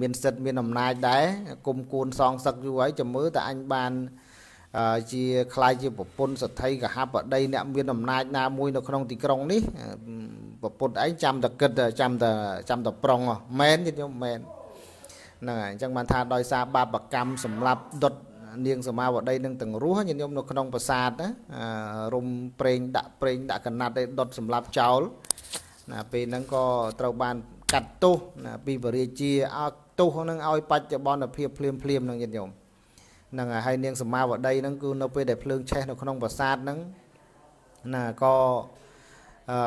មានសិទ្ធមានអំណាចដែរគុំគួនសងសឹកយូរហើយចាំមើលតែអញបានជាខ្លាយជាប្រពន្ធសទ្ធិកហបដីអ្នកមានអំណាចណាមួយនៅក្នុងទីក្រុងនេះប្រពន្ធឯងចាំតែគិតចាំតែចាំតែប្រុងមែនទេខ្ញុំមែនហ្នឹងហើយអញ្ចឹងបានថាដោយសារបាបកម្មសម្រាប់ដុតនាងសមាវតីនឹងទាំងរស់ញាតិញោមនៅក្នុងប្រាសាទណារុំប្រេងដាក់ប្រេងដាក់កណាត់ឲ្យដុតសម្រាប់ចោលណាពេលហ្នឹងក៏ត្រូវបាន កាត់ទោសណាពីបរិជាឲ្យទោសហ្នឹងឲ្យបច្ចុប្បន្នភាពភ្លាមភ្លាមហ្នឹងញាតិញោមហ្នឹងហើយនាងសមាវតីហ្នឹងគឺនៅពេលដែលភ្លើងឆេះនៅក្នុងប្រាសាទហ្នឹងណាក៏អឺ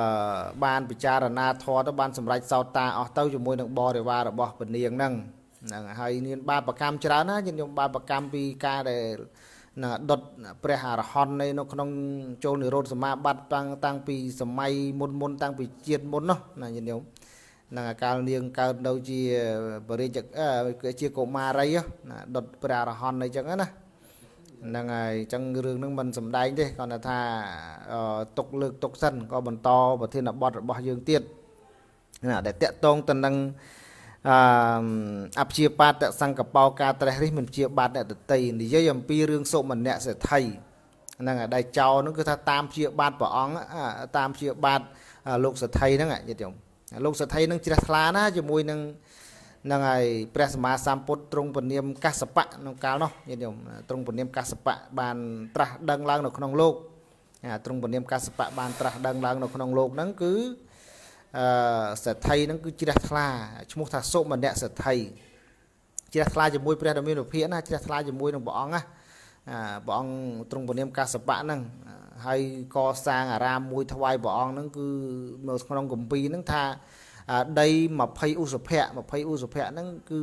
បានពិចារណាធម៌ទៅបានសម្រេចសោតតាអស់ទៅជាមួយនឹងបរិវាររបស់ពនាងហ្នឹងហ្នឹងហើយមានបាបកម្មច្រើនណាខ្ញុំបាបកម្មពីការដែលណាដុតព្រះអរហន្តនៅក្នុងចូលនិរោធសមាបត្តិតាំងតាំងពីសម័យមុនមុនតាំងពីជាតិមុននោះណាញាតិញោម នឹងកាលនាងកើតនៅជាបរិជ្ជជាកុមារីណាដុតព្រះអរហន្តអីចឹងណាហ្នឹងហើយអញ្ចឹងរឿងហ្នឹងមិនសំដែងទេគាត់ថាទុកលើកទុកសិនក៏បន្តប្រធានបទរបស់យើងទៀតណាដែលតកតងទៅនឹងអអព្យាបាទសង្កបោការត្រេះរិះមិនព្យាបាទអ្នកតតីនិយាយអំពីរឿងសុមនៈសេដ្ឋីហ្នឹងហើយដែលចោលហ្នឹងគឺថាតាមព្យាបាទព្រះអង្គតាមព្យាបាទលោកសេដ្ឋីហ្នឹងយល់ទេ លោកសេដ្ឋីនឹងជ្រះថ្លាណាជាមួយនឹងនឹងហើយព្រះសម្មាសម្ពុទ្ធទ្រង់ពនាមកសបៈក្នុងកាលនោះញាតិញោមទ្រង់ពនាមកសបៈបានត្រាស់ដឹងឡើងនៅក្នុងលោកទ្រង់ពនាមកសបៈបានត្រាស់ដឹងឡើងនៅក្នុងលោកហ្នឹងគឺអឺសេដ្ឋីហ្នឹងគឺជ្រះថ្លាឈ្មោះថាសុមនៈសេដ្ឋីជ្រះថ្លាជាមួយព្រះដ៏មានវិភាកណាជ្រះថ្លាជាមួយនឹងព្រះអង្គណាព្រះអង្គទ្រង់ពនាមកសបៈហ្នឹង ហើយកសាងអារាមមួយថ្វាយព្រះអង្គហ្នឹងគឺនៅក្នុងគម្ពីរហ្នឹងថាដី20ឧសភៈ20ឧសភៈហ្នឹងគឺ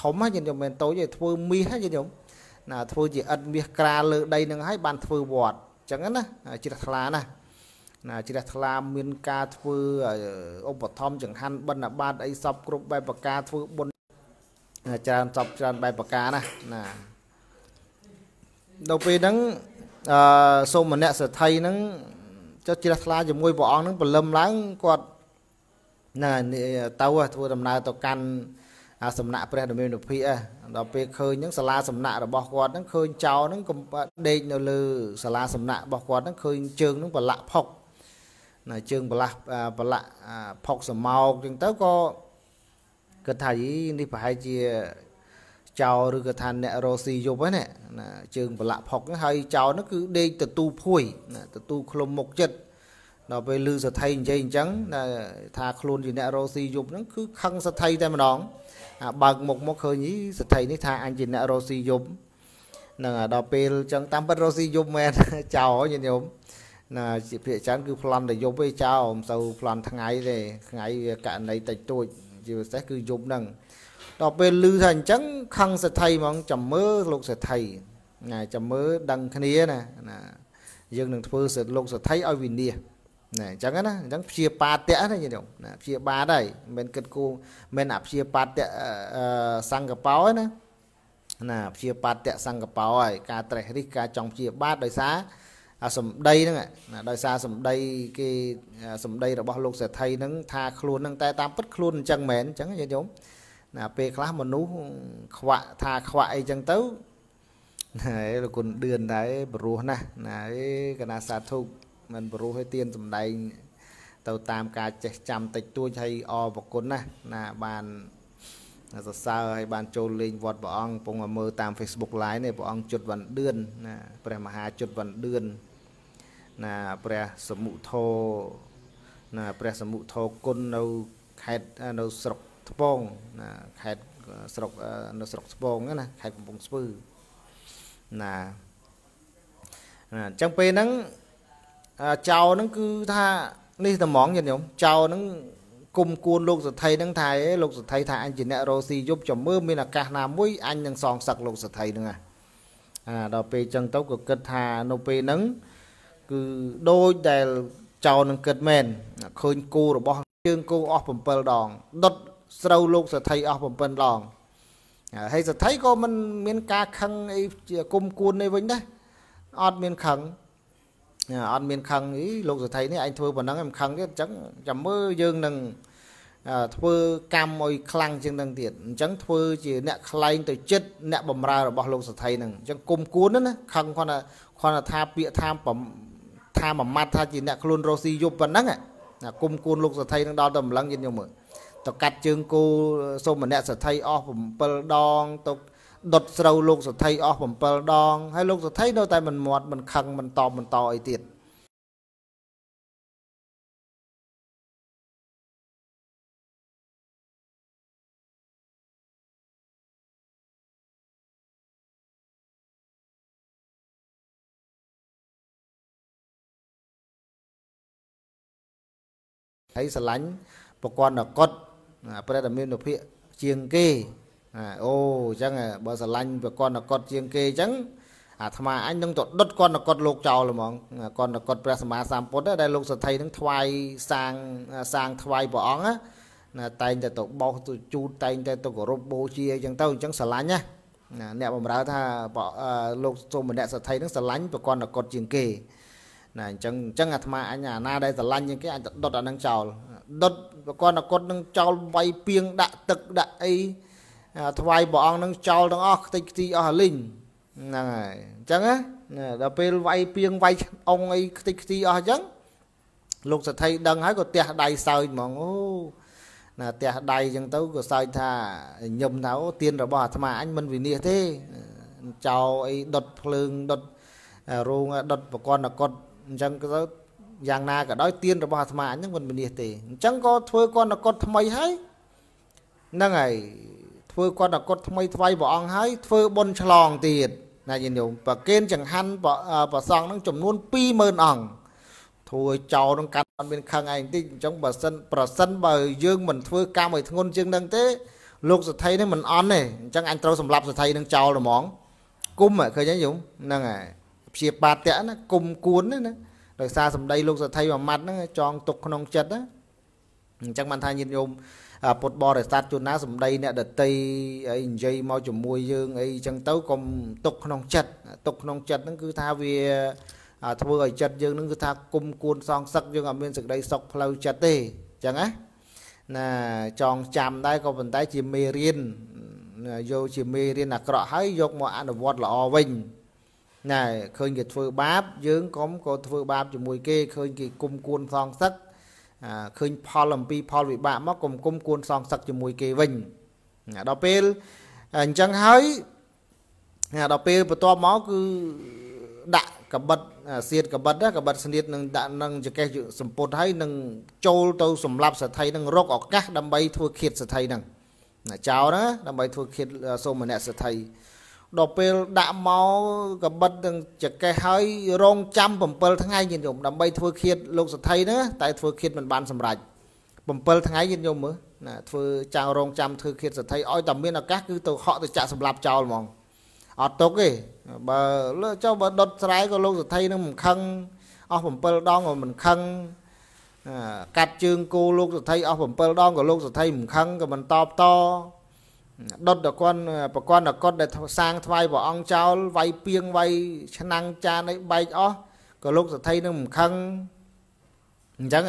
ធំហ្នឹងខ្ញុំមិនតូចទេធ្វើមាសហ្នឹងខ្ញុំណាធ្វើជាឥដ្ឋមាសក្រាលលើដីហ្នឹងហើយបានធ្វើវត្តអញ្ចឹងណាជ្រះថ្លាណាណាជ្រះថ្លាមានការធ្វើឧបត្ថម្ភចង្ហាន់បិណ្ឌបាតអីសពគ្រប់បែបប្រការធ្វើបុណ្យច្រើនសពច្រើនបែបប្រការណាណាដល់ពេលហ្នឹង អឺសូមម្នាក់សទ្ធិហ្នឹងចុះជ្រះថ្លាជាមួយព្រះអង្គហ្នឹងព្រលឹមឡើងគាត់ណាទៅធ្វើដំណើរទៅកាន់សំណាក់ព្រះដ៏មាននុភិដល់ពេលឃើញហ្នឹងសាលាសំណាក់របស់គាត់ហ្នឹងឃើញចោលហ្នឹងដេកនៅលើសាលាសំណាក់របស់គាត់ហ្នឹងឃើញជើងហ្នឹងប្រឡាក់ផុកណាជើងប្រឡាក់ប្រឡាក់ផុកសមោកអញ្ចឹងទៅក៏គិតថាយីនេះប្រហែលជា ចោលឬក៏ថាអ្នករស៊ីយប់ហ្នឹងណាជើងប្រឡាក់ផុកហើយចោលហ្នឹងគឺដេកទទូភួយណាទទូខ្លុំមុខចិត្តដល់ពេលឮសទ្ធិនិយាយអញ្ចឹងថាខ្លួនជាអ្នករស៊ីយប់ហ្នឹងគឺខឹងសទ្ធិតែម្ដងបើកមុខមកឃើញសទ្ធិនេះថាអញជាអ្នករស៊ីយប់នឹងដល់ពេលអញ្ចឹងតាមពិតរស៊ីយប់មែនចោលញាតិញោមណាជាភាគច្រើនគឺប្លន់តែយប់ទេចោលមិនសូវប្លន់ថ្ងៃទេថ្ងៃវាករណីតិចតួចជាពិសេសគឺយប់ហ្នឹង ដល់ពេលឮថាអញ្ចឹងខឹងសេដ្ឋីហ្មងចាំមើលលោកសេដ្ឋីណាចាំមើលដឹងគ្នាណាណាយើងនឹងធ្វើសិទ្ធលោកសេដ្ឋីឲ្យវិនិច្ឆ័យណាអញ្ចឹងណាអញ្ចឹងព្យាបាទៈណាញាតិញោមណាព្យាបាទហើយមិនគិតគូមិនអព្យាបាទៈសង្កបោឯណាណាព្យាបាទៈសង្កបោហើយការត្រេះរិះការចង់ព្យាបាទដោយសារសម្ដីហ្នឹងណាដោយសារសម្ដីគេសម្ដីរបស់លោកសេដ្ឋីហ្នឹងថាខ្លួនហ្នឹងតែតាមពិតខ្លួនអញ្ចឹងមែនអញ្ចឹងញាតិញោម ណាពេលខ្លះមនុស្សខ្វាក់ថាខ្វាក់អីចឹងទៅណាលោកគុណឌឿនដែរបរោះណាស់ណាអេកណាសាធុមិនបរោះឲ្យទៀនសំដែង ទៅតាមការចេះចាំតិចតួចឲ្យអរប្រគុណណាណាបានសរសើរឲ្យបានចូលលេងវត្តព្រះអង្គពងមើលតាម Facebook Live នេះព្រះអង្គជុតវណ្ណឌឿនណាព្រះមហាជុតវណ្ណឌឿនណាព្រះសមុធោណាព្រះសមុធោគុណនៅខេត្តនៅស្រុក ថ្ពងណាខេត្តស្រុកនៅស្រុកថ្ពងណាខេត្តកំពង់ស្ពឺណាណាអញ្ចឹងពេលហ្នឹងចៅហ្នឹងគឺថានេះតែហ្មងញាតិញោមចៅហ្នឹងគុំគួនលោកសទ្ធិហ្នឹងថាឯលោកសទ្ធិថាអញជាអ្នករស់ស៊ីយប់ចាំមើលមានឱកាសណាមួយអញនឹងសងសឹកលោកសទ្ធិហ្នឹងអាដល់ពេលអញ្ចឹងទៅក៏គិតថានៅពេលហ្នឹងគឺដូចដែលចៅនឹងគិតមែនឃើញគូរបស់ជើងគោអស់7ដងដុត ស្រូវលោកសទ្ធិអស់7ដងហើយសទ្ធិក៏មិនមានការខឹងអីគុំគួននេះវិញដែរអត់មានខឹងអត់មានខឹងអីលោកសទ្ធិនេះឯងធ្វើប៉ុណ្ណឹងមិនខឹងទេអញ្ចឹងចាំមើលយើងនឹងធ្វើកម្មឲ្យខ្លាំងជាងនឹងទៀតអញ្ចឹងធ្វើជាអ្នកខ្លែងទៅចិត្តអ្នកបំរើរបស់លោកសថីហ្នឹងអញ្ចឹងគុំគួនណាខឹងគាត់គាត់ថាពាក្យថាថាមួយម៉ាត់ថាជាអ្នកខ្លួនរស់ស៊ីយប់ប៉ុណ្ណឹងណាគុំគួនលោកសថីនឹងដល់ទៅម្លឹងយិនយកមើល ទៅកាត់ជើងគោសូមម្នាក់សថីអស់7ដងទៅដុតស្រូវលោកសថីអស់7ដងហើយលោកសថីនៅតែមិនមាត់មិនខឹងមិនតបបន្តអីទៀតហើយស្រឡាញ់ប្រព័ន្ធកត់ ព្រះតមាននុភិជាងគេអូអញ្ចឹងបើស្រឡាញ់ប្រព័ន្ធកត់ជាងគេអញ្ចឹងអាត្មាអញនឹងទៅដុតកណ្ដកត់លោកចោលហ្មងកណ្ដកត់ព្រះសម្មាសម្ពុទ្ធដែលលោកសទ្ធិនឹងថ្វាយសាងសាងថ្វាយព្រះអង្គណាតែងតែទៅបោសទៅជូតតែងតែទៅគោរពបូជាអញ្ចឹងទៅអញ្ចឹងស្រឡាញ់ណាអ្នកបំរើថាលោកសូមម្នាក់សទ្ធិនឹងស្រឡាញ់ប្រព័ន្ធកត់ជាងគេ ណាអញ្ចឹងអញ្ចឹងអាត្មាអញអាណាដែលស្រឡាញ់ជាងគេអញទៅដុតអានឹងចោលដុតប្រព័ន្ធកត់នឹងចោលវាយពីងដាក់ទឹកដាក់អីថ្វាយព្រះអង្គនឹងចោលទាំងអស់ខ្ទេចខ្ទីអស់លីងហ្នឹងហើយអញ្ចឹងណាដល់ពេលវាយពីងវាយអងអីខ្ទេចខ្ទីអស់អញ្ចឹងលោកសទ្ធិដឹងហើយក៏ទះដៃសើចហ្មងអូណាទះដៃអញ្ចឹងទៅក៏សើចថាញឹមថាអូទៀនរបស់អាត្មាអញមិនវិនិច្ឆ័យទេចោលអីដុតភ្លើងដុតរោងដុតប្រព័ន្ធកត់ អញ្ចឹងទៅយ៉ាងណាក៏ដោយទៀនរបស់អាត្មាអញហ្នឹងមិនវិនិច្ឆ័យទេអញ្ចឹងក៏ធ្វើកណ្ដកត់ថ្មីហើយហ្នឹងហើយធ្វើគាត់អកត់ថ្មីថ្វាយព្រះអង្គហើយធ្វើបុណ្យឆ្លងទៀតណាញាតិញោមប្រគេនចង្ហាន់ប្រសងនឹងចំនួន20000អង្គធ្វើឲ្យចោលនឹងកាត់អត់មានខឹងឯងតិចអញ្ចឹងបើសិនប្រសិនបើយើងមិនធ្វើកម្មឲ្យធ្ងន់ជាងនឹងទេលោកសទ្ធិនេះមិនអន់ទេអញ្ចឹងអញត្រូវសម្លាប់សទ្ធិនឹងចោលហ្មងគុំឃើញទេយំហ្នឹងហើយ ព្យាបាទតៈណាគុំគួនណាដោយសារសម្ដីលោកសទ្ធិមួយម៉ាត់ហ្នឹងចងទុកក្នុងចិត្តណាអញ្ចឹងបានថាញាតិញោមពុទ្ធបរិស័ទជួនណាសម្ដីអ្នកដតីអីនិយាយមកជាមួយយើងអីចឹងទៅកុំទុកក្នុងចិត្តទុកក្នុងចិត្តហ្នឹងគឺថាវាធ្វើឲ្យចិត្តយើងហ្នឹងគឺថាគុំគួនសងសឹកយើងអត់មានសេចក្តីសុខផ្លូវចិត្តទេចឹងណាណាចងចាំដែរក៏ប៉ុន្តែជាមេរៀនយកជាមេរៀនអាក្រក់ហើយយកមកអនុវត្តល្អវិញ ណែឃើញគេធ្វើបាប យើងកុំក៏ធ្វើបាបជាមួយគេឃើញគេគុំគួនសងសឹកឃើញផលអំពីផលវិបាកមកគុំគុំគួនសងសឹកជាមួយគេវិញដល់ពេលអញ្ចឹងហើយដល់ពេលបន្ទាប់មកគឺដាក់កបិតសៀតកបិតកបិតស្នៀតនឹងដាក់នឹងចកេះសម្ពុតហើយនឹងចូលទៅសម្លាប់សទ្ធិនឹងរកឱកាសដើម្បីធ្វើឃាតសទ្ធិនឹងចោលណាដើម្បីធ្វើឃាតសូមម្នាក់សទ្ធិ ដល់ពេលដាក់មកកបិតនឹងចកេះហើយរងចាំ7ថ្ងៃញាតិញោមដើម្បីធ្វើឃាតលោកសទ្ធិណាតែធ្វើឃាតមិនបានសម្រេច7ថ្ងៃញាតិញោមមើលណាធ្វើចាំងរងចាំធ្វើឃាតសទ្ធិឲ្យតែមានឱកាសគឺទៅហក់ទៅចាក់សម្លាប់ចោលហ្មងអត់ទុកទេបើលើចុះបើដុតស្រែក៏លោកសទ្ធិនឹងមិនខឹងអស់7ដងក៏មិនខឹងកាត់ជើងគោលោកសទ្ធិអស់7ដងក៏លោកសទ្ធិមិនខឹងក៏មិនតបត ដុតតគាត់ប្រគាត់តគាត់ដែលសាងថ្វាយព្រះអង្គចោលវាយពីងវាយឆ្នាំងចានឲ្យបែកអស់ក៏លោកសទ្ធិនឹងមិនខឹងអញ្ចឹង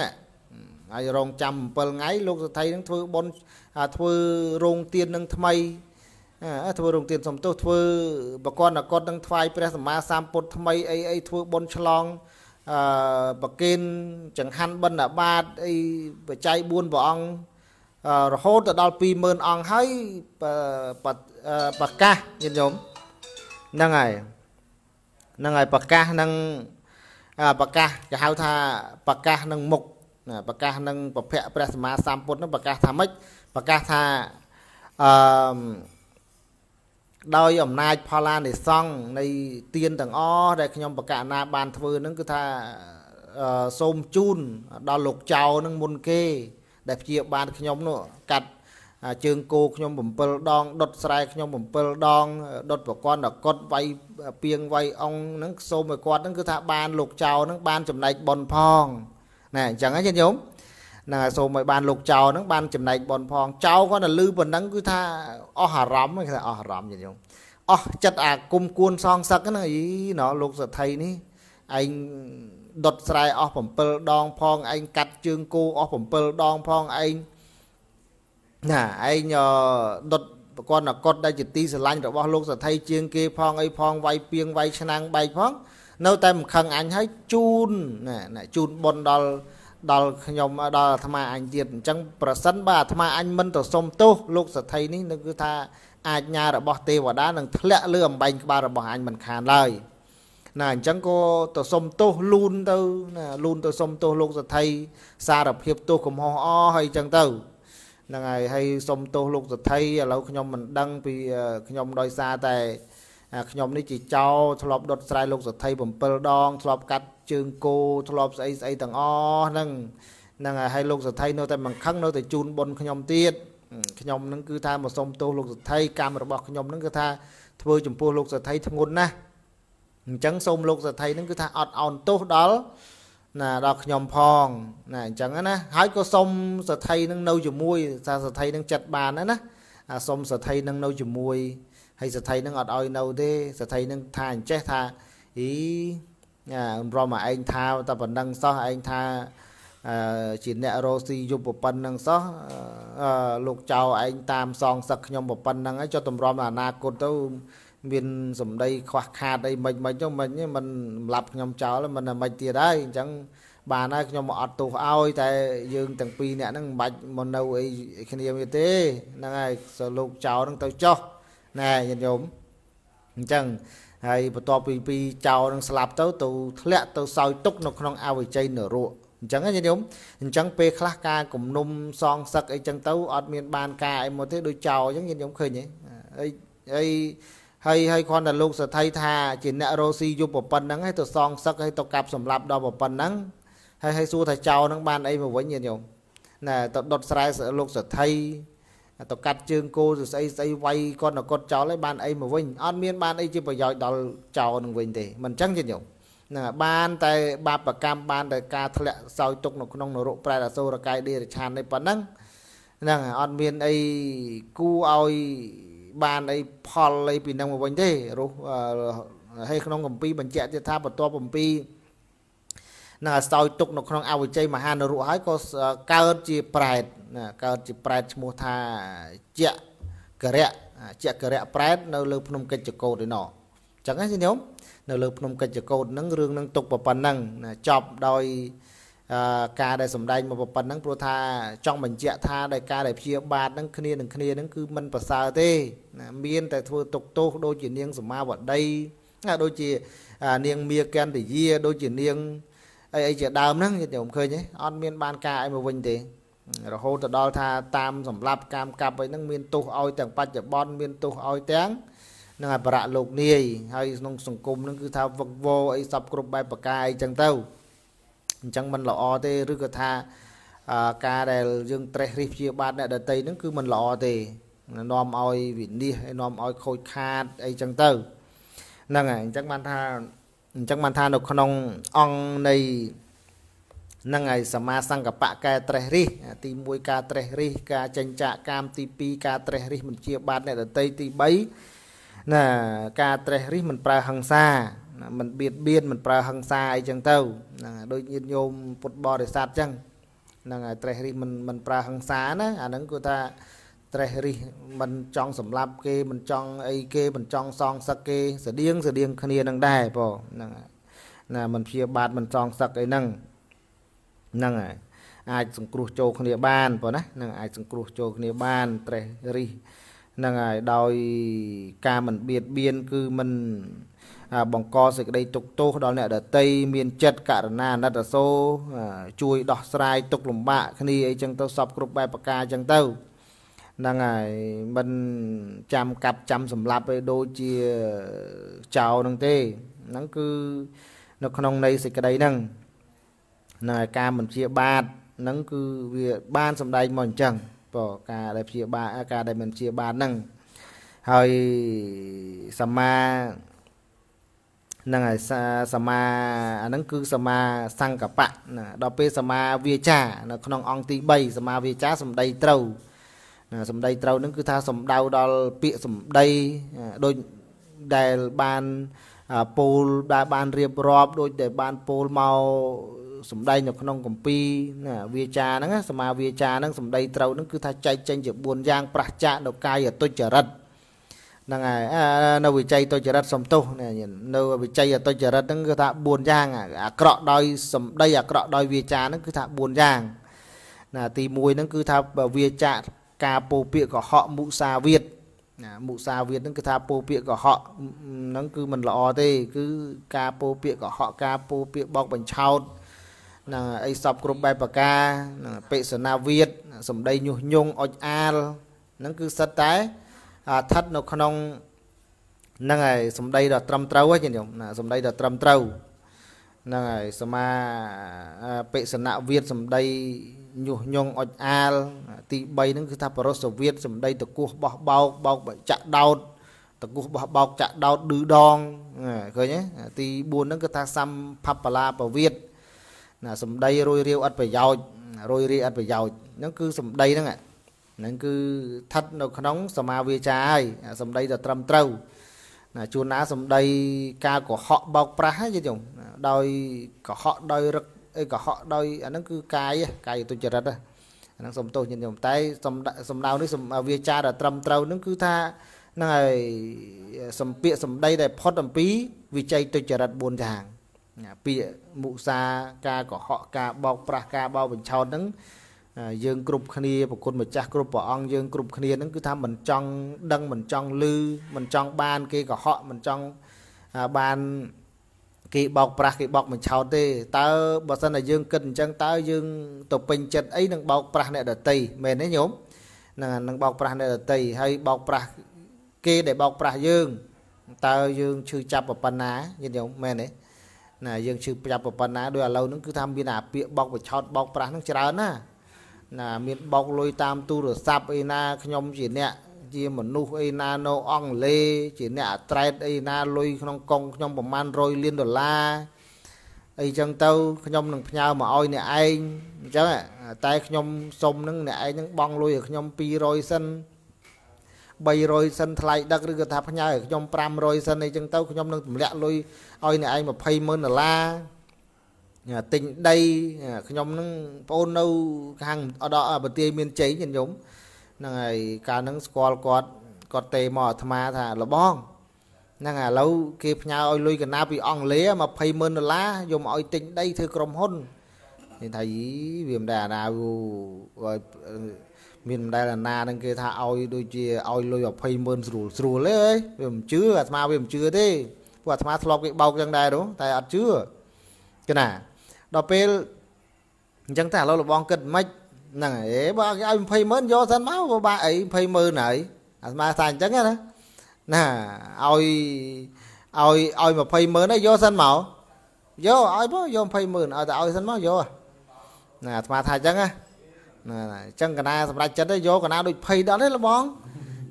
ហើយរងចាំ7ថ្ងៃលោកសទ្ធិនឹងធ្វើបុណ្យធ្វើរោងទៀននឹងថ្មីធ្វើរោងទៀនសំទោសធ្វើប្រគាត់តគាត់នឹងថ្វាយព្រះសម្មាសម្ពុទ្ធថ្មីអីអីធ្វើបុណ្យឆ្លងអឺប្រគេនចង្ហាន់បិណ្ឌបាតអីបច្ច័យ4ព្រះអង្គ រហូតទៅដល់20000អង្គហើយប្រកាសញាតិញោមហ្នឹងហើយហ្នឹងហើយប្រកាសនឹងប្រកាសគេហៅថាប្រកាសនឹងមុខប្រកាសនឹងប្រភពព្រះសម្មាសម្ពុទ្ធនឹងប្រកាសថាម៉េចប្រកាសថាអឺដោយអំណាចផលានិសង្ឃនៃទានទាំងអស់ដែលខ្ញុំបកណាបានធ្វើនឹងគឺថាសូមជូនដល់លោកចៅនឹងមុនគេ ដែលព្យាបានខ្ញុំនោះកាត់ជើងគោខ្ញុំ7ដងដុតស្រែខ្ញុំ7ដងដុតប្រព័ន្ធអកត់វាយពីងវាយអងហ្នឹងសូមឲ្យគាត់ហ្នឹងគឺថាបានលោកចៅហ្នឹងបានចំណែកប៉ុនផងណែអញ្ចឹងហ្នឹងញោមហ្នឹងហើយសូមឲ្យបានលោកចៅហ្នឹងបានចំណែកប៉ុនផងចៅគាត់ទៅលឺប៉ុណ្ណឹងគឺថាអស់អារម្មណ៍គេថាអស់អារម្មណ៍ញោមអស់ចិត្តអាគុំគួនសងសឹកហ្នឹងអីណោលោកសទ្ធិនេះឯង ដុតស្រែអស់7ដង ផងឯងកាត់ជើងគោអស់7ដងផងឯងណាឯងដុតប្រព័ន្ធអកតដែលជាទីស្រឡាញ់របស់លោកសទ្ធិជាងគេផងអីផងវាយពីងវាយឆ្នាំងបែកផង នៅតែមិនខឹងអញហើយជូនណាជូនបុណ្យដល់ដល់ខ្ញុំដល់អាត្មាអញទៀតអញ្ចឹងប្រសិនបើអាត្មាអញមិនទៅសុំទោសលោកសទ្ធិនេះនឹងគឺថាអាចញារបស់ទេវតានឹងធ្លាក់លើអំបែងក្បាលរបស់អញមិនខានឡើយ ណាអញ្ចឹងក៏ទៅសុំទោសលូនទៅណាលូនទៅសុំទោសលោកសទ្ធិសារភាពទោសកំហុសអស់ហើយអញ្ចឹងទៅហ្នឹងហើយហើយសុំទោសលោកសទ្ធិឥឡូវខ្ញុំមិនដឹងពីខ្ញុំដោយសារតែខ្ញុំនេះជាចោធ្លាប់ដុតស្រែលោកសទ្ធិ7ដងធ្លាប់កាត់ជើងគោធ្លាប់ស្អីស្អីទាំងអស់ហ្នឹងហ្នឹងហើយហើយលោកសទ្ធិនៅតែមិនខឹងនៅតែជូនបុណ្យខ្ញុំទៀតខ្ញុំនឹងគឺថាមកសុំទោសលោកសទ្ធិកម្មរបស់ខ្ញុំនឹងគឺថាធ្វើចំពោះលោកសទ្ធិធ្ងន់ណាស់ អញ្ចឹងសូមលោកសទ្ធិនឹងគឺថាអត់អោនទោសដល់ណាដល់ខ្ញុំផងណាអញ្ចឹងណាហើយក៏សុំសទ្ធិនឹងនៅជាមួយថាសទ្ធិនឹងចិត្តបានណាណាសុំសទ្ធិនឹងនៅជាមួយហើយសទ្ធិនឹងអត់ឲ្យនៅទេសទ្ធិនឹងថាអញ្ចេះថាអីណារំមកឯងថាតែប៉ុណ្ណឹងសោះឯងថាជាអ្នករស់ស៊ីយុបប៉ុណ្ណឹងសោះលោកចៅឯងតាមសងសឹកខ្ញុំប៉ុណ្ណឹងហើយចុះតម្រាំអនាគតទៅ មានសម្ដីខ្វះខាតអីមិនមិនទៅមិនមិនសម្លាប់ខ្ញុំចោលមិនមិនទៀតហើយអញ្ចឹងបានហើយខ្ញុំមកអត់ទោសឲ្យតែយើងទាំងពីរអ្នកហ្នឹងមិនបាច់មកនៅអីគ្នាវាទេហ្នឹងហើយសូលោកចោលហ្នឹងទៅចោះណែញាតិញោមអញ្ចឹងហើយបន្ទាប់ពីពីចោលនឹងស្លាប់ទៅទៅធ្លាក់ទៅសោយទុកនៅក្នុងអវជ័យនរកអញ្ចឹងញាតិញោមអញ្ចឹងពេលខ្លះការគំនុំសងសឹកអីចឹងទៅអត់មានបានការអីមកទេដូចចោលអញ្ចឹងញាតិញោមឃើញទេហើយហើយ ហើយហើយគ្រាន់តែលោកសទ្ធិថាជាអ្នករស់ស៊ីយុបប៉ុណ្ណឹងហើយទៅសងសឹកហើយទៅកាប់សម្លាប់ដល់ប៉ុណ្ណឹងហើយហើយសួរថាចោលនឹងបានអីមកវិញញាតិញោមណែទៅដុតស្រែលោកសទ្ធិទៅកាត់ជើងគោស្អីស្អីវាយគាត់នៅគាត់ចោលហើយបានអីមកវិញអត់មានបានអីជាប្រយោជន៍ដល់ចោលនឹងវិញទេមិនអញ្ចឹងទេញោមហ្នឹងបានតែបាបកម្មបានតែការធ្លាក់សោយទុកនៅក្នុងនរកប្រែតអសូរកាយដេរឆាននេះប៉ុណ្ណឹងហ្នឹងអត់មានអីគូឲ្យ បានអីផលអីពីនឹងមកវិញទេរស់ហើយក្នុងកម្ពីបញ្ជាក់ទៀតថាបន្ទាប់អំពីនឹងឲ្យសោយទុកនៅក្នុងអវជ័យមហានរុហើយក៏កើតជាប្រែតណាកើតជាប្រែតឈ្មោះថាជាករៈជាករៈប្រែតនៅលើភ្នំកិច្ចកោតឯណោះអញ្ចឹងណាញោមនៅលើភ្នំកិច្ចកោតហ្នឹងរឿងហ្នឹងទុកប៉ុណ្ណឹងចប់ដោយ ការដែលសំដែងមកប៉ុណ្ណឹងព្រោះថាចង់បញ្ជាក់ថាដោយការដែលព្យាបាទហ្នឹងគ្នានឹងគ្នាហ្នឹងគឺមិនប្រសើរទេណាមាន តែធ្វើទុកទោសដូចជានាងសមាវតីណាដូចជានាងមាកន្តយាដូចជានាងអីអីជាដើមហ្នឹងខ្ញុំឃើញទេអត់មានបានការអីមកវិញទេរហូតទៅដល់ថាតាមសម្រាប់កម្មកាប់អីហ្នឹងមានទោសឲ្យទាំងបច្ចុប្បន្នមានទោសឲ្យទាំងនឹងអបរៈលោកនាយហើយក្នុងសង្គមហ្នឹងគឺថាវឹកវរអីសពគ្រប់បែបប្រការអីចឹងទៅ អញ្ចឹងมันល្អទេឬក៏ថាការដែលយើងត្រេះរិះព្យាបាទអ្នកដតីហ្នឹងគឺมันល្អទេនាំឲ្យវិនិច្ឆ័យនាំឲ្យខូចខាតអីចឹងទៅហ្នឹងហើយអញ្ចឹងបានថាអញ្ចឹងបានថានៅក្នុងអង្គនៃនឹងហើយសមាសង្កបៈកែត្រេះរិះទី1ការត្រេះរិះការចិញ្ចាកកាមទី2ការត្រេះរិះមិនជាបាទអ្នកដតីទី3ណាការត្រេះរិះមិនប្រើហិង្សា មិនបៀតបៀនមិនប្រើហិង្សាអីចឹងទៅហ្នឹងដូចញាតិញោមពុទ្ធបរិស័ទចឹងហ្នឹងហើយត្រេះរិះមិនមិនប្រើហិង្សាណាអាហ្នឹងគឺថាត្រេះរិះមិនចង់សម្លាប់គេមិនចង់អីគេមិនចង់សងសឹកគេស្តៀងស្តៀងគ្នានឹងដែរបងហ្នឹងណាមិនព្យាបាទមិនចង់សឹកអីហ្នឹងហ្នឹងហើយអាចសង្គ្រោះចូលគ្នាបានប៉ុណ្ណាហ្នឹងអាចសង្គ្រោះចូលគ្នាបានត្រេះរិះហ្នឹងហើយដោយការមិនបៀតបៀនគឺមិន បង្កសេចក្តីទុកទោសដល់អ្នកដតីមានចិត្តករណាណិតសូជួយដោះស្រាយទុកលំបាកគ្នាអីចឹងទៅសពគ្រប់បែបប្រការចឹងទៅហ្នឹងហើយមិនចាំកាប់ចាំសម្លាប់ឯដូចជាចោលហ្នឹងទេហ្នឹងគឺនៅក្នុងន័យសេចក្តីហ្នឹងនៅការមិនព្យាបាទហ្នឹងគឺវាបានសម្ដែងមកអញ្ចឹងបើការដែលព្យាបាទការដែលមិនព្យាបាទហ្នឹងហើយសម្មា ហ្នឹងហើយសមាអាហ្នឹងគឺសមាសង្កបៈណាដល់ពេលសមាវាចា នៅក្នុងអង្គទី3សមាវាចាសម្ដីត្រូវណាសម្ដីត្រូវហ្នឹងគឺថាសំដៅដល់ពាក្យសម្ដីដូចដែលបានពូលដែលបានរៀបរាប់ដូចដែលបានពូលមកសំដែងនៅក្នុងកម្ពីណាវាចាហ្នឹងសមាវាចាហ្នឹងសំដីត្រូវហ្នឹងគឺថាចែកចេញជា4យ៉ាងប្រះចាកនៅកាយទុច្ចរិត ហ្នឹងហើយនៅវិច័យទុច្ចរិតសំទោសនៅវិច័យទុច្ចរិតហ្នឹងគឺថា4យ៉ាងអាក្រក់ដោយសំដីអាក្រក់ដោយវាចាហ្នឹងគឺថា4យ៉ាងណាទី1ហ្នឹងគឺថាវាចាការពោពាកកុហកមុសាវាទណាមុសាវាទហ្នឹងគឺថាពោពាកកុហកហ្នឹងគឺមិនល្អទេ គឺការពោពាកកុហកការពោពាកបោកបញ្ឆោតណាអីសពគ្រប់បែបប្រកាណាបិសនាវាទសម្ដីញុះញង់អុចអាលហ្នឹងគឺសិតតែ ស្ថិតនៅក្នុងហ្នឹងហើយសម្ដីដ៏ត្រឹមត្រូវហ្នឹងញោមណាសម្ដីដ៏ត្រឹមត្រូវហ្នឹងហើយសមាបិសនវាទសម្ដីញុះញង់អុចអាល ទី3ហ្នឹងគឺថាបរិសវិទ្យសម្ដីតគោះបោះបោកបោកចាក់ដោតតគោះបោះបោកចាក់ដោតឌឺដងឃើញទេទី4ហ្នឹងគឺថាសម្ភបលាពវិទ្យណាសម្ដីរួយរាវអត់ប្រយោជន៍រួយរាវអត់ប្រយោជន៍ហ្នឹងគឺសម្ដីហ្នឹងហ្នឹងគឺស្ថិតនៅក្នុងសមាវាចាហើយសម្ដីទៅត្រឹមត្រូវណាជួនណាសម្ដីការកុហកបោកប្រាស់ហ្នឹងយល់ដោយកុហកដោយរឹកអីកុហកដោយអាហ្នឹងគឺកាយកាយទុច្ចរិតអាហ្នឹងសំទោសញាតិញោមតែសំដៅនេះវាចាដែលត្រឹមត្រូវហ្នឹងគឺថាហ្នឹងហើយសម្ពាកសម្ដីដែលផុតអំពីវិច័យទុច្ចរិត4យ៉ាងពាក្យមុសាការកុហកការបោកប្រាស់ការបោកបញ្ឆោតហ្នឹង យើងគ្រប់គ្នាប្រគុណម្ចាស់គ្រប់ព្រះអង្គយើងគ្រប់គ្នាហ្នឹងគឺថាមិនចង់ដឹងមិនចង់លឺមិនចង់បាន គេកុហកមិនចង់បានគេបោកប្រាស់គេបោកមិនឆោតទេតើបើសិនតែយើងគិតអញ្ចឹងតើយើងទៅពេញចិត្តអីនឹងបោកប្រាស់អ្នកដតីមែនទេញោមនឹងនឹងបោកប្រាស់អ្នកដតីហើយបោកប្រាស់គេដែលបោកប្រាស់យើងតើយើងឈឺចាប់ប៉ុណ្ណាញាតិញោមមែនទេណាយើងឈឺចាប់ប៉ុណ្ណាដោយឥឡូវហ្នឹងគឺថាមានអាពាកបោកបឆោតបោកប្រាស់ហ្នឹងច្រើនណា ណាមានបោកលុយតាមទូរស័ព្ទអីណាខ្ញុំជាអ្នកជាមនុស្សអីណានៅអង់គ្លេសជាអ្នកអត្រែតអីណាលុយក្នុងកងខ្ញុំប្រហែល100លានដុល្លារអីចឹងទៅខ្ញុំនឹងផ្ញើមកឲ្យអ្នកឯងអញ្ចឹងតែខ្ញុំសុំនឹងអ្នកឯងនឹងបង់លុយឲ្យខ្ញុំ200សិន300សិនថ្លៃដឹកឬក៏ថាផ្ញើឲ្យខ្ញុំ500សិនអីចឹងទៅខ្ញុំនឹងទម្លាក់លុយឲ្យអ្នកឯង20ម៉ឺនដុល្លារ ទិញដីខ្ញុំនឹងបងអូននៅខាងអដប្រទាយមានជ័យញាតិញោមហ្នឹងហើយកាលហ្នឹងស្គាល់គាត់គាត់ទេមកអាត្មាថាលបងហ្នឹងឥឡូវគេផ្ញើឲ្យលុយកណាពីអង់គ្លេស20ម៉ឺនដុល្លារយកមកឲ្យទិញដីធ្វើក្រុមហ៊ុននិយាយថាយីវាមិនដែលអាណាមានមិនដែលអាណានឹងគេថាឲ្យដូចជាឲ្យលុយ20ម៉ឺនស្រួលស្រួលទេវាមិនជឿអាត្មាវាមិនជឿទេពួកអាត្មាធ្លាប់គេបោកចឹងដែរនោះតែអត់ជឿគេណា ដល់ពេលអញ្ចឹងតែឥឡូវលបងគិតមិនហ្នឹងហើយបើគេឲ្យ20ម៉ឺនយកសិនមកក៏បាក់អី20ម៉ឺនហើយអាស្មាថាអញ្ចឹងណាណាឲ្យឲ្យឲ្យ20ម៉ឺនហើយយកសិនមកយកឲ្យមកយក20ម៉ឺនឲ្យតែឲ្យសិនមកយកណាអាស្មាថាអញ្ចឹងណាណាអញ្ចឹងកណាសម្រាប់ចិត្តយកកណាដូច20ដល់ទេលបង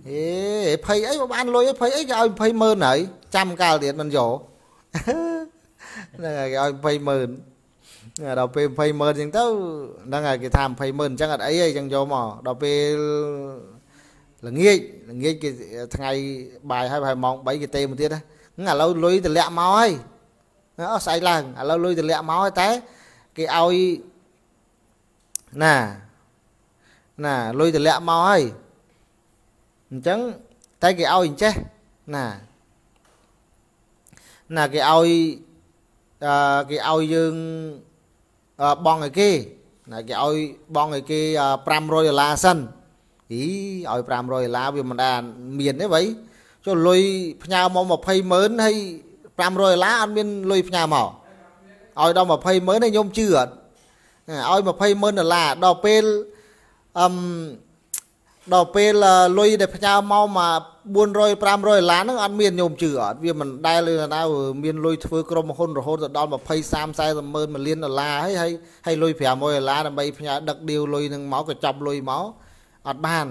អេ20អីបើបានលុយ20អីគេឲ្យ20ម៉ឺនហើយចាំកាលទៀតមិនយកហ្នឹងហើយគេឲ្យ20ម៉ឺន ដល់ពេល20ម៉ឺនអញ្ចឹងទៅហ្នឹងហើយគេថា20ម៉ឺនអញ្ចឹងអត់អីទេអញ្ចឹងយកមកដល់ពេលល្ងាចល្ងាចគេថ្ងៃបាយហើយប្រហែលម៉ោង3គេទេមកទៀតហ្នឹងឥឡូវលុយតម្លាក់មកហើយអស់ស្អែកឡើងឥឡូវលុយតម្លាក់មកហើយតែគេឲ្យណាណាលុយតម្លាក់មកហើយអញ្ចឹងតែគេឲ្យអញ្ចេះណាណាគេឲ្យអឺគេឲ្យយើង បងឲ្យគេណាគេឲ្យបងឲ្យគេ500ដុល្លារសិនអីឲ្យ500ដុល្លារវាមិនដែរមានទេវៃចុះលុយផ្ញើមក20ម៉ឺនហើយ500ដុល្លារអត់មានលុយផ្ញើមកឲ្យដល់20ម៉ឺនហើយខ្ញុំជឿអត់ឲ្យ20ម៉ឺនដុល្លារដល់ពេលអឹម ដល់ពេលលុយដែលផ្ញើមកមក400 500ដុល្លារហ្នឹងអត់មានញោមជឿអត់វាមិនដែលលឺណាមានលុយធ្វើក្រុមហ៊ុនរហូតដល់20 30 40ម៉ឺនមួយលានដុល្លារហើយហើយហើយលុយ500ដុល្លារដើម្បីផ្ញើដឹកដៀវលុយហ្នឹងមកក៏ចាប់លុយមកអត់បាន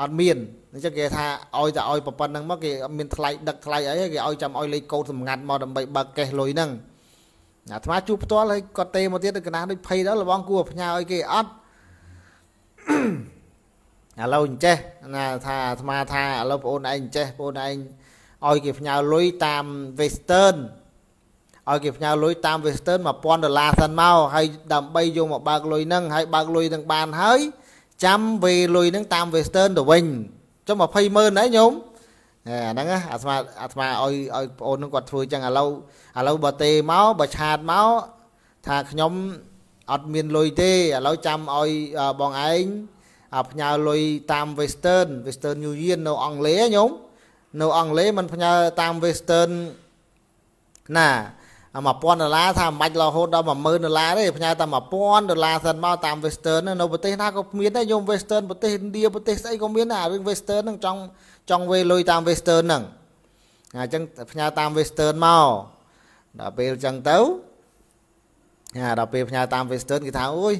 អត់មានអញ្ចឹងគេថាឲ្យតែឲ្យប៉ុណ្្នឹងមកគេអត់មានថ្លៃដឹកថ្លៃអីគេឲ្យចាំឲ្យលេខកូដសម្ងាត់មកដើម្បីបើកកេះលុយហ្នឹងអាត្មាជួបផ្ទាល់ហើយគាត់ទេមកទៀតកណាដូចភ័យដល់របងគួរផ្ញើឲ្យគេអត់ ឥឡូវអញ្ចេះណាថាអាត្មាថាឥឡូវបងអូនឯងអញ្ចេះបងអូនឯងឲ្យគេផ្ញើលុយតាម Western ឲ្យគេផ្ញើលុយតាម Western 1000ដុល្លារសិនមកហើយដើម្បីយកមកបើកលុយហ្នឹងហើយបើកលុយនឹងបានហើយចាំវេលុយហ្នឹងតាម Western ទៅវិញចុះ20ម៉ឺនហើយញោមអាហ្នឹងអាត្មាអាត្មាឲ្យឲ្យបងអូននឹងគាត់ធ្វើចឹងឥឡូវឥឡូវបើទេមកបើឆាតមកថាខ្ញុំអត់មានលុយទេឥឡូវចាំឲ្យបងឯង ផ្ញើលុយតាម Western Western Union នៅអង់គ្លេសញោមនៅអង់គ្លេសมันផ្ញើតាម Western ណា1000ដុល្លារថាមិនបាច់រហូតដល់10000ដុល្លារទេផ្ញើតែ1000ដុល្លារសិនមកតាម Western នៅប្រទេសណាក៏មានដែរយក Western ប្រទេសឥណ្ឌាប្រទេសស្អីក៏មានដែររឿង Western ហ្នឹងចង់ចង់វេលុយតាម Western ហ្នឹងអញ្ចឹងផ្ញើតាម Western មកដល់ពេលអញ្ចឹងទៅណាដល់ពេលផ្ញើតាម Western គេថាអូយ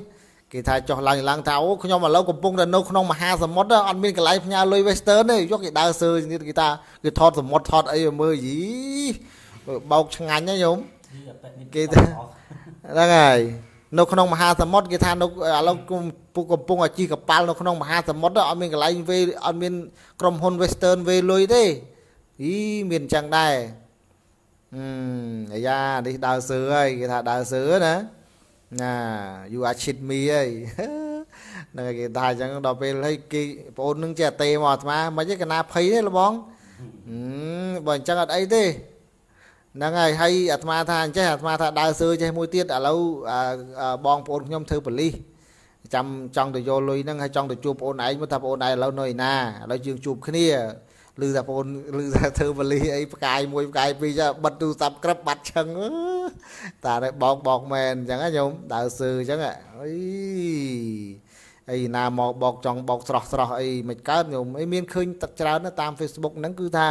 គេថាចុះឡើងឡើងថាអូខ្ញុំឥឡូវកំពុងតែនៅក្នុងមហាសមុទ្រអត់មានកន្លែងផ្ញើលុយ Western ទេយកគេដើរសើគេថាគេថតសមុទ្រថតអីមើលយីបោកឆ្ងាញ់ណាញោមគេថាហ្នឹងហើយនៅក្នុងមហាសមុទ្រគេថានៅឥឡូវពុកកំពុងអាជីកប៉ាល់នៅក្នុងមហាសមុទ្រអត់មានកន្លែងវេអត់មានក្រុមហ៊ុន Western វេលុយទេអីមានអញ្ចឹងដែរអឺអាយ៉ានេះដើរសើហើយគេថាដើរសើណា ណា you are cheat me ហើយហ្នឹងគេថាអញ្ចឹងដល់ពេលហើយគេបងអូននឹងចេះតេមកអាត្មាមិនទេកណាភ័យទេលបងបើអញ្ចឹងអត់អីទេហ្នឹងហើយហើយអាត្មាថាអញ្ចេះអាត្មាថាដើរសើចេះមួយទៀតឥឡូវបងប្អូនខ្ញុំធ្វើបលិសចាំចង់ទៅយកលុយហ្នឹងហើយចង់ទៅជួបបងអូនឯងមើលថាបងអូនឯងឥឡូវនៅឯណាឥឡូវយើងជួបគ្នាឮថាបងអូនឮថាធ្វើបលិសអីផ្កាយមួយផ្កាយពីរចាបិទទូរស័ព្ទក្រឹបបាត់ឆឹង តាតែបោកបោកមែនអញ្ចឹងណាញោមដើរសើអញ្ចឹងអីអីណាមកបោកចង់បោកស្រស់ស្រស់អីមិនកើតញោមអីមានឃើញទឹកច្រើនតាម Facebook ហ្នឹងគឺថា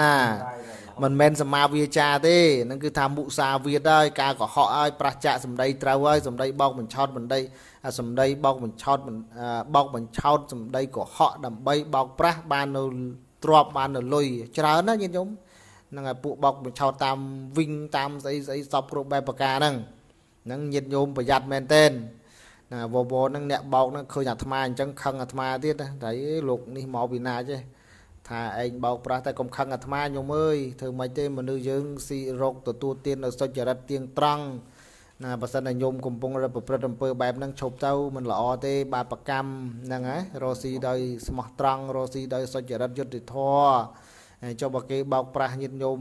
ណាមិនមែនសមាវាចាទេនឹងគឺថាមុសាវាទហើយការកុហកហើយប្រះចាក់សម្ដីត្រូវហើយសម្ដីបោកបញ្ឆោតបណ្ដីសម្ដីបោកបញ្ឆោតបោកបញ្ឆោតសម្ដីកុហកដើម្បីបោកប្រាស់បាននៅទ្របបាននៅលុយច្រើនណាញាតិញោម ហ្នឹងហើយពួកបោកបញ្ឆោតតាមវិញតាមស្អីស្អីសពគ្រប់បែបប្រការហ្នឹងហ្នឹងញាតិញោមប្រយ័ត្នមែនតែនណាវវហ្នឹងអ្នកបោកហ្នឹងឃើញអាត្មាអញ្ចឹងខឹងអាត្មាទៀតណាតែលោកនេះមកពីណាចេះថាឯងបោកប្រាស់តែកុំខឹងអាត្មាញោមអើយធ្វើម៉េចទេមនុស្សយើងស៊ីរកទទួលទាននៅសុចរិតទៀងត្រង់ណាបើសិនតែញោមកំពុងរប្រព្រឹត្តអំពើបែបហ្នឹងឈប់ទៅមិនល្អទេបាបកម្មហ្នឹងហ៎រស់ស៊ីដោយស្មោះត្រង់រស់ស៊ីដោយសុចរិតយុត្តិធម៌ ចុះបើគេបោកប្រាស់ញាតញោម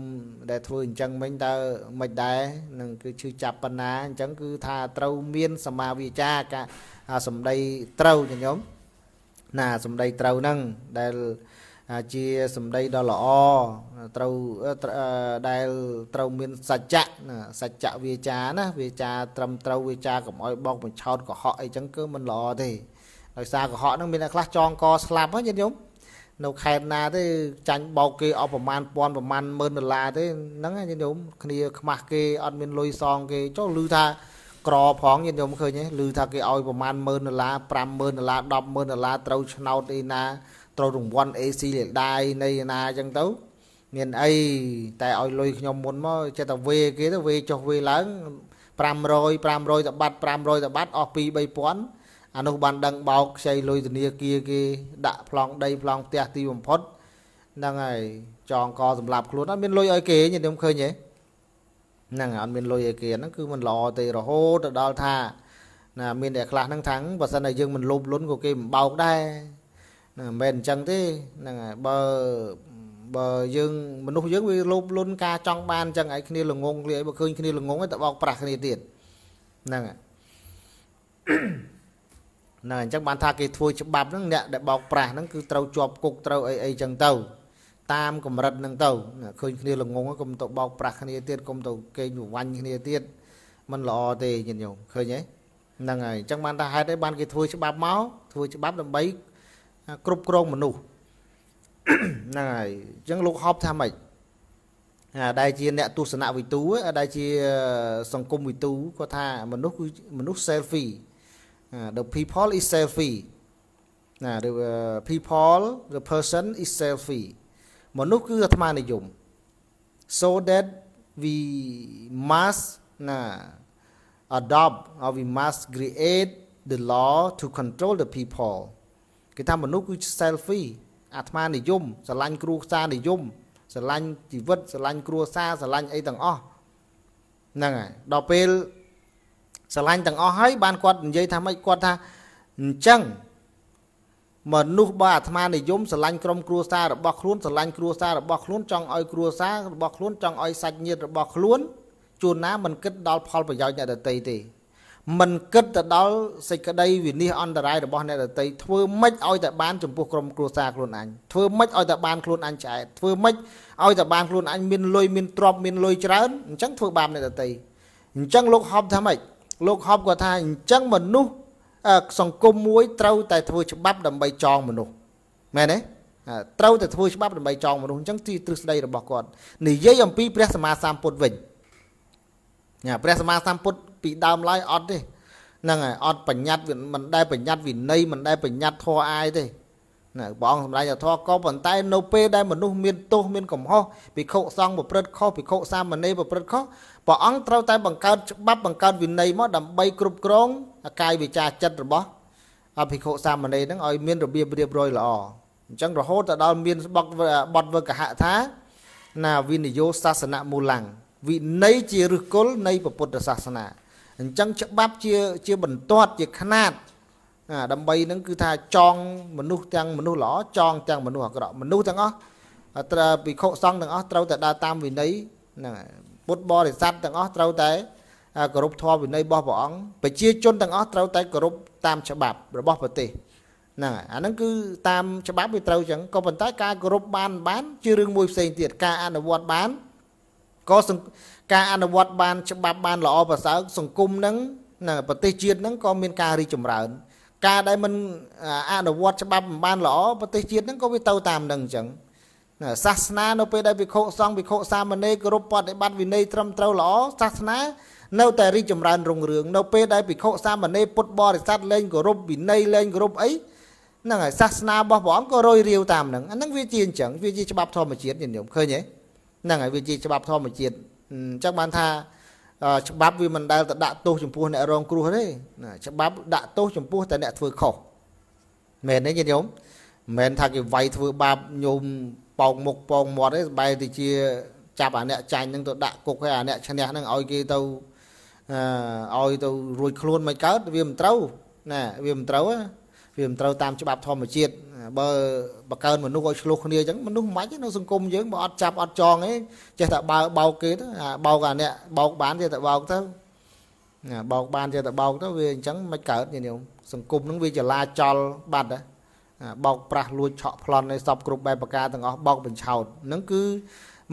ដែលធ្វើអញ្ចឹងមិញតើមិនដែរនឹងគឺឈឺចាប់ប៉ុណ្ណាអញ្ចឹងគឺថាត្រូវមានសមាវិចាការសម្ដីត្រូវញាតញោមណាសម្ដីត្រូវហ្នឹងដែលជាសម្ដីដ៏ល្អត្រូវដែលត្រូវមានសច្ចៈសច្ចៈវាចាណាវាចាត្រឹមត្រូវវាចាកុំឲ្យបោកបញ្ឆោតកុហកអីចឹងគឺមិនល្អទេដោយសារកុហកហ្នឹងមានអ្នកខ្លះចងកស្លាប់ហ្នឹងញាតិញោម នៅខេត្តណាទេចាញ់បោកគេអស់ប្រមាណពាន់ប្រមាណម៉ឺនដុល្លារទេហ្នឹងញាតិញោមគ្នាខ្មាស់គេអត់មានលុយសងគេចុះឮថាក្រផងញាតិញោមឃើញទេឮថាគេឲ្យប្រមាណម៉ឺនដុល្លារ50000ដុល្លារ100000ដុល្លារត្រូវឆ្នោតអីណាត្រូវរង្វាន់ AC លេខដាយនៃណាអញ្ចឹងទៅមានអីតែឲ្យលុយខ្ញុំមុនមកចេះតែវេគេទៅវេចុះវេឡើង500 500តបាត់500តបាត់អស់2 3000 អានោះបានដឹងបោកខ្ចីលុយធនាគារគេដាក់ប្លង់ដីប្លង់ផ្ទះទីបំផុតហ្នឹងហើយចងកសម្រាប់ខ្លួនអត់មានលុយឲ្យគេខ្ញុំឃើញទេហ្នឹងអត់មានលុយឲ្យគេហ្នឹងគឺមិនល្អទេរហូតទៅដល់ថាណាមានតែខ្លះហ្នឹងថាំងបើសិនតែយើងមិនលោភលន់ក៏គេមិនបោកដែរហ្នឹងមិនមែនអញ្ចឹងទេហ្នឹងហើយបើបើយើងមនុស្សយើងវាលោភលន់ការចង់បានអញ្ចឹងឯគ្នាល្ងងគ្នាបើឃើញគ្នាល្ងងទៅបោកប្រាស់គ្នាទៀតហ្នឹងហើយ ហ្នឹងអញ្ចឹងបានថាគេធ្វើច្បាប់ហ្នឹងអ្នកដែលបោកប្រាស់ហ្នឹងគឺត្រូវជាប់គុកត្រូវអីអីចឹងទៅតាមកម្រិតហ្នឹងទៅឃើញគ្នាល្ងងកុំទៅបោកប្រាស់គ្នាទៀតកុំទៅកេងវាញ់គ្នាទៀតมันល្អទេញាតិញោមឃើញទេហ្នឹងហើយអញ្ចឹងបានថាហេតុអីបានគេធ្វើច្បាប់មកធ្វើច្បាប់ដើម្បីគ្រប់គ្រងមនុស្សហ្នឹងហើយអញ្ចឹងលោកហប់ថាម៉េចដែលជាអ្នកទស្សនវិទូដែលជាសង្គមវិទូគាត់ថាមនុស្សគឺមនុស្ស selfie the people is selfie ណា the people the person is selfie មនុស្សគឺអាត្មានិយម so that we must ណា adopt or we must create the law to control the people គេថាមនុស្សគឺ selfie អាត្មានិយមស្រឡាញ់គ្រួសារនិយមស្រឡាញ់ជីវិតស្រឡាញ់គ្រួសារស្រឡាញ់អីទាំងអស់ហ្នឹងហើយដល់ពេល ស្រឡាញ់ទាំងអស់ហើយបានគាត់និយាយថាម៉េចគាត់ថាអញ្ចឹងមនុស្សបើអាត្មានិយមស្រឡាញ់ក្រុមគ្រួសាររបស់ខ្លួនស្រឡាញ់គ្រួសាររបស់ខ្លួនចង់ឲ្យគ្រួសាររបស់ខ្លួនចង់ឲ្យសាច់ញាតិរបស់ខ្លួនជួនណាមិនគិតដល់ផលប្រយោជន៍អ្នកដទៃទេមិនគិតទៅដល់សេចក្តីវិនិច្ឆ័យអន្តរាយរបស់អ្នកដទៃធ្វើម៉េចឲ្យតែបានចំពោះក្រុមគ្រួសារខ្លួនអញធ្វើម៉េចឲ្យតែបានខ្លួនអញឆ្អែតធ្វើម៉េចឲ្យតែបានខ្លួនអញមានលុយមានទ្រព្យមានលុយច្រើនអញ្ចឹងធ្វើបាបអ្នកដទៃអញ្ចឹងលោកហប់ថាម៉េច លោកហប់គាត់ថាអញ្ចឹងមនុស្សសង្គមមួយត្រូវតែធ្វើច្បាប់ដើម្បីចងមនុស្សមែនទេត្រូវតែធ្វើច្បាប់ដើម្បីចងមនុស្សអញ្ចឹងទីទ្រឹស្ដីរបស់គាត់និយាយអំពីព្រះសម្មាសម្ពុទ្ធវិញណាព្រះសម្មាសម្ពុទ្ធពីដើមឡើយអត់ទេហ្នឹងហើយអត់បញ្ញត្តិមិនដែលបញ្ញត្តិវិន័យមិនដែលបញ្ញត្តិធម៌អាយទេណាព្រះអង្គសម្ដែងធម៌ក៏ប៉ុន្តែនៅពេលដែលមនុស្សមានទោសមានកំហុសភិក្ខុសង្ឃប្រព្រឹត្តខុសភិក្ខុសាមណេរប្រព្រឹត្តខុស ព្រះអង្គត្រូវតែបង្កើតច្បាប់បង្កើតវិន័យមកដើម្បីគ្រប់គ្រងកាយវិចារចិត្តរបស់អភិក្ខុសាមណេរហ្នឹងឲ្យមានរបៀបរៀបរយល្អអញ្ចឹងរហូតទៅដល់មានបទបទវកហៈថាណាវិនិយោសាសនៈមូលាំងវិន័យជាឫសគល់នៃពុទ្ធសាសនាអញ្ចឹងច្បាប់ជាជាបន្ទាត់ជាខ្នាតដើម្បីនឹងគឺថាចងមនុស្សទាំងមនុស្សល្អចងទាំងមនុស្សអាក្រក់មនុស្សទាំងអស់ត្រូវពិខុសង្ឃទាំងអស់ត្រូវតែដើរតាមវិន័យហ្នឹង ពុទ្ធបរិស័ទទាំងអស់ត្រូវតែគោរពធម៌វិន័យរបស់ព្រះអង្គប្រជាជនទាំងអស់ត្រូវតែគោរពតាមច្បាប់របស់ប្រទេសហ្នឹងហើយអាហ្នឹងគឺតាមច្បាប់វាត្រូវចឹងក៏ប៉ុន្តែការគោរពបានបានជារឿងមួយផ្សេងទៀតការអនុវត្តបានក៏ការអនុវត្តបានច្បាប់បានល្អប្រសើរសង្គមហ្នឹងប្រទេសជាតិហ្នឹងក៏មានការរីកចម្រើន ការដែលមិនអនុវត្តច្បាប់មិនបានល្អប្រទេសជាតិហ្នឹងក៏វាទៅតាមនឹងអញ្ចឹង សាសនានៅពេលដែលវិខុសង្ឃវិខុសាមណេរគោរពបដិបត្តិវិន័យត្រឹមត្រូវល្អសាសនានៅតែរីកចម្រើនរុងរឿងនៅពេលដែលវិខុសាមណេរពុទ្ធបរិស័ទលែងគោរពវិន័យលែងគោរពអីហ្នឹងហើយសាសនារបស់ព្រះអង្គក៏រយរាវតាមហ្នឹងអាហ្នឹងវាជាអញ្ចឹងវាជាច្បាប់ធម្មជាតិញាតិញោមឃើញទេហ្នឹងហើយវាជាច្បាប់ធម្មជាតិអញ្ចឹងបានថាច្បាប់វាមិនដែលទៅដាក់ទោសចំពោះអ្នករងគ្រោះទេណាច្បាប់ដាក់ទោសចំពោះតែអ្នកធ្វើខុសមែនទេញាតិញោមមិនមែនថាគេវាយធ្វើបាបញោម ប៉ោងមុខប៉ោងមាត់ទេបែរទៅជាចាប់អាអ្នកចាញ់ហ្នឹងទៅដាក់គុកហើយអាអ្នកឈ្នះហ្នឹងឲ្យគេទៅអឺឲ្យទៅរួចខ្លួនមិនកើតវាមិនត្រូវណាវាមិនត្រូវវាមិនត្រូវតាមច្បាប់ធម្មជាតិបើបកើនមនុស្សឲ្យឆ្លោះគ្នាអញ្ចឹងមនុស្សមិននៅសង្គមយើងបើអត់ចាប់អត់ចងទេចេះតែបើបោកគេទៅបោកអាអ្នកបោកបានចេះតែបោកទៅបោកបានចេះតែបោកទៅវាអញ្ចឹងមិនកើតញោមសង្គមហ្នឹងវាចលាចលបាត់ បោកប្រាស់លួចឆក់ប្លន់ឲ្យសពគ្រប់បែបប្រការទាំងអស់បោកបញ្ឆោតហ្នឹងគឺ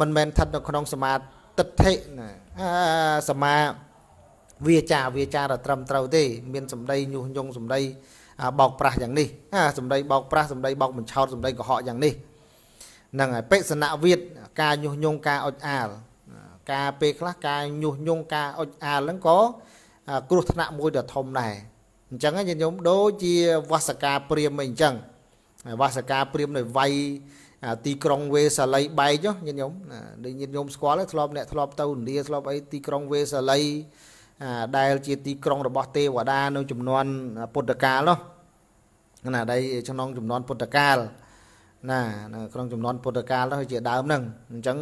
មិនមែនស្ថិតនៅក្នុងសមាទិដ្ឋិណាសមាវាចាវាចាត្រឹមត្រូវទេ មានសម្ដីញុះញង់សម្ដីបោកប្រាស់យ៉ាងនេះសម្ដីបោកប្រាស់សម្ដីបោកបញ្ឆោតសម្ដីកុហកយ៉ាងនេះហ្នឹងហើយបិសនវិទ្យការញុះញង់ការអុចអាលការពេលខ្លះការញុះញង់ការអុចអាលហ្នឹងក៏គ្រោះថ្នាក់មួយដ៏ធំដែរអញ្ចឹងញាតិញោមដូចជាវសកាព្រាមអីអញ្ចឹង វសកាព្រាមនៅវាយទីក្រុងវេសាលីបែកញាតិញោមដូចញាតិញោមស្គាល់ធ្លាប់អ្នកធ្លាប់ទៅឥណ្ឌាធ្លាប់អីទីក្រុងវេសាលីដែលជាទីក្រុងរបស់ទេវតានៅចំនួនពុទ្ធកាលនោះណាដែលក្នុងចំនួនពុទ្ធកាលណាក្នុងចំនួនពុទ្ធកាលនោះជាដើមហ្នឹងអញ្ចឹង